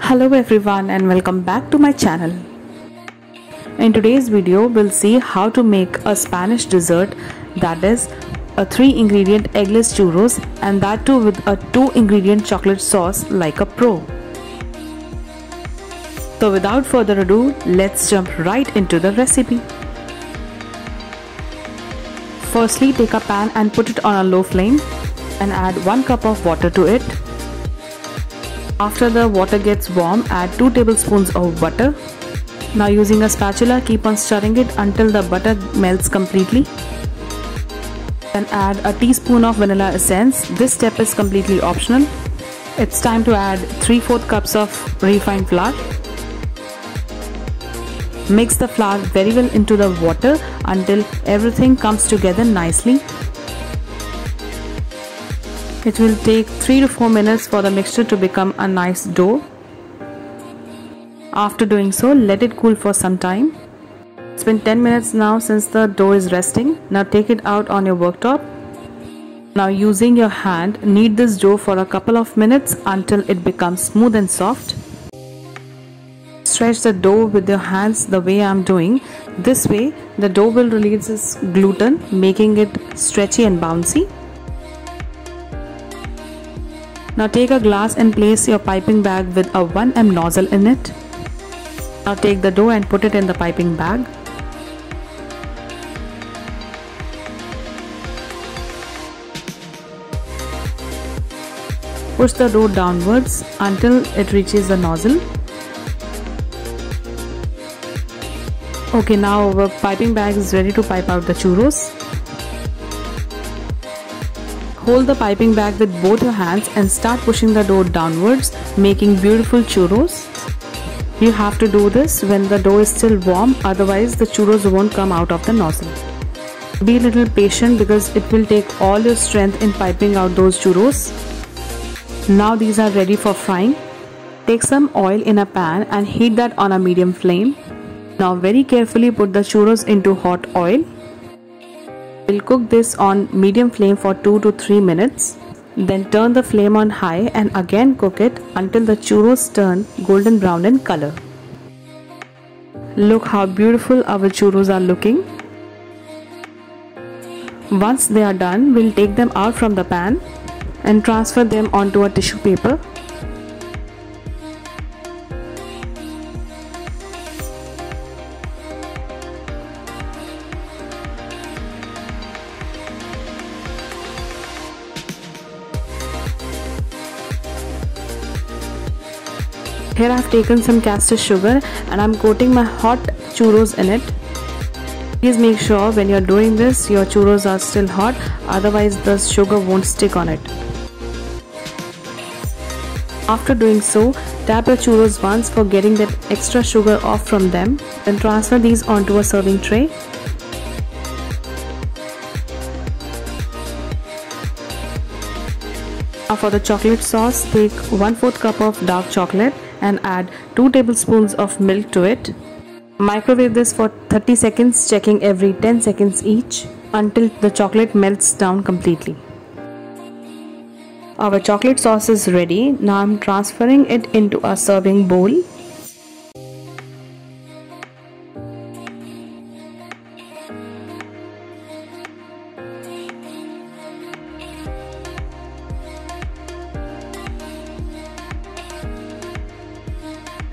Hello everyone and welcome back to my channel. In today's video we'll see how to make a Spanish dessert that is a 3 ingredient eggless churros and that too with a 2 ingredient chocolate sauce like a pro. So without further ado let's jump right into the recipe. Firstly take a pan and put it on a low flame and add 1 cup of water to it. After the water gets warm, add 2 tablespoons of butter. Now using a spatula, keep on stirring it until the butter melts completely. Then add a teaspoon of vanilla essence. This step is completely optional. It's time to add 3 4 cups of refined flour. Mix the flour very well into the water until everything comes together nicely. It will take 3 to 4 minutes for the mixture to become a nice dough. After doing so, let it cool for some time. It's been 10 minutes now since the dough is resting. Now take it out on your worktop. Now using your hand, knead this dough for a couple of minutes until it becomes smooth and soft. Stretch the dough with your hands the way I am doing. This way, the dough will release its gluten, making it stretchy and bouncy. Now take a glass and place your piping bag with a 1M nozzle in it. Now take the dough and put it in the piping bag. Push the dough downwards until it reaches the nozzle. Okay, now our piping bag is ready to pipe out the churros. Hold the piping bag with both your hands and start pushing the dough downwards, making beautiful churros. You have to do this when the dough is still warm, otherwise the churros won't come out of the nozzle. Be a little patient because it will take all your strength in piping out those churros. Now these are ready for frying. Take some oil in a pan and heat that on a medium flame. Now very carefully put the churros into hot oil. We'll cook this on medium flame for 2 to 3 minutes. Then turn the flame on high and again cook it until the churros turn golden brown in color. Look how beautiful our churros are looking. Once they are done, we'll take them out from the pan and transfer them onto a tissue paper Here I have taken some caster sugar and I'm coating my hot churros in it. Please make sure when you're doing this your churros are still hot otherwise the sugar won't stick on it. After doing so, tap your churros once for getting that extra sugar off from them. Then transfer these onto a serving tray. Now for the chocolate sauce, take 1 4 cup of dark chocolate and add 2 tablespoons of milk to it. Microwave this for 30 seconds checking every 10 seconds each until the chocolate melts down completely. Our chocolate sauce is ready. Now I'm transferring it into a serving bowl.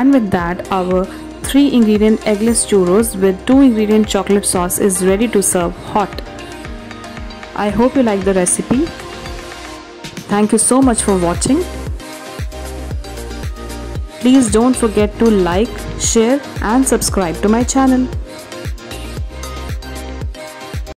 And with that, our 3 ingredient eggless churros with 2 ingredient chocolate sauce is ready to serve hot. I hope you like the recipe. Thank you so much for watching. Please don't forget to like, share and subscribe to my channel.